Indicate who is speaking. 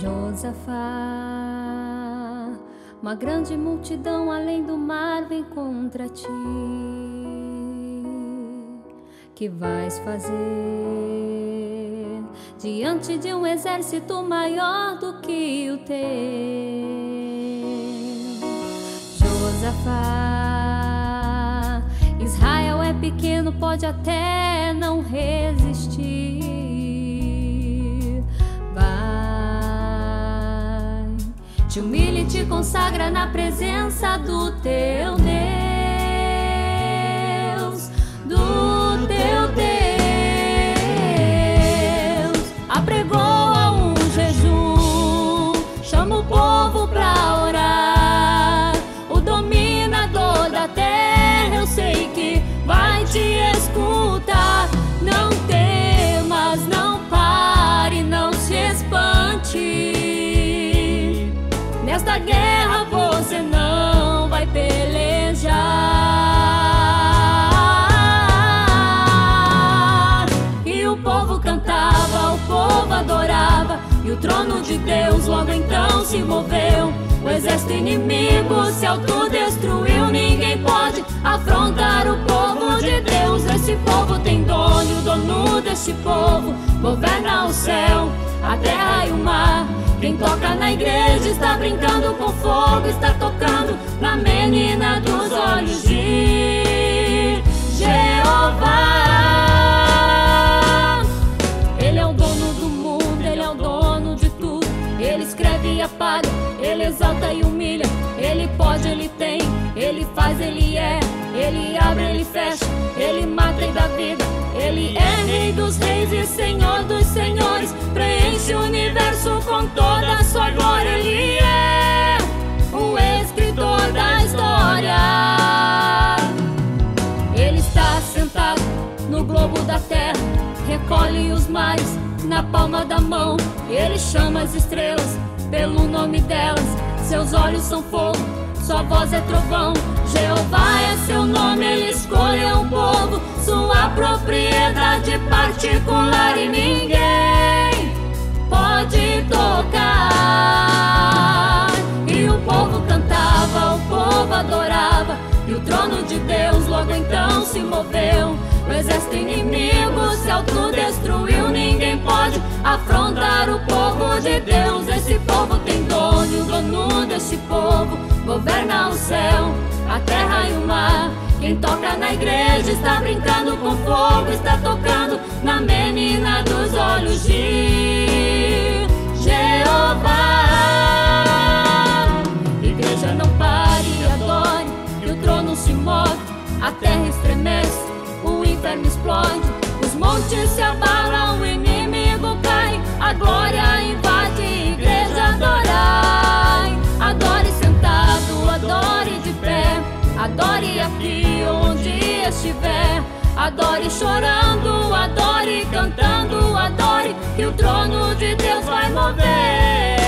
Speaker 1: Josafá, uma grande multidão além do mar vem contra ti. Que vais fazer diante de um exército maior do que o teu? Josafá pequeno, pode até não resistir. Vai, te humilha e te consagra na presença do teu Nesta guerra você não vai pelejar. E o povo cantava, o povo adorava, e o trono de Deus logo então se moveu. O exército inimigo se autodestruiu, ninguém pode afrontar o povo de Deus. Esse povo tem dono, o dono desse povo governa o céu, a terra toca na igreja está brincando com fogo, está tocando na menina dos olhos de Jeová. Ele é o dono do mundo, ele é o dono de tudo. Ele escreve e apaga, ele exalta e humilha. Ele pode, ele tem, ele faz, ele é. Ele abre, ele fecha, ele mata e dá vida. Ele é rei dos reis e senhor dos senhores. Preenche recolhe os mares na palma da mão. Ele chama as estrelas pelo nome delas. Seus olhos são fogo, sua voz é trovão. Jeová é seu nome, ele escolheu um povo, sua propriedade particular e ninguém pode tocar. E o povo cantava, o povo adorava, e o trono de Deus logo então se moveu. O exército inimigo se autodestruiu, ninguém pode afrontar o povo de Deus. Esse povo tem dono, e o dono desse povo governa o céu, a terra e o mar. Quem toca na igreja está brincando com fogo, está tocando na menina dos olhos de inferno explode, os montes se abalam, o inimigo cai, a glória invade, igreja adorai. Adore sentado, adore de pé, adore aqui onde estiver. Adore chorando, adore cantando, adore que o trono de Deus vai mover.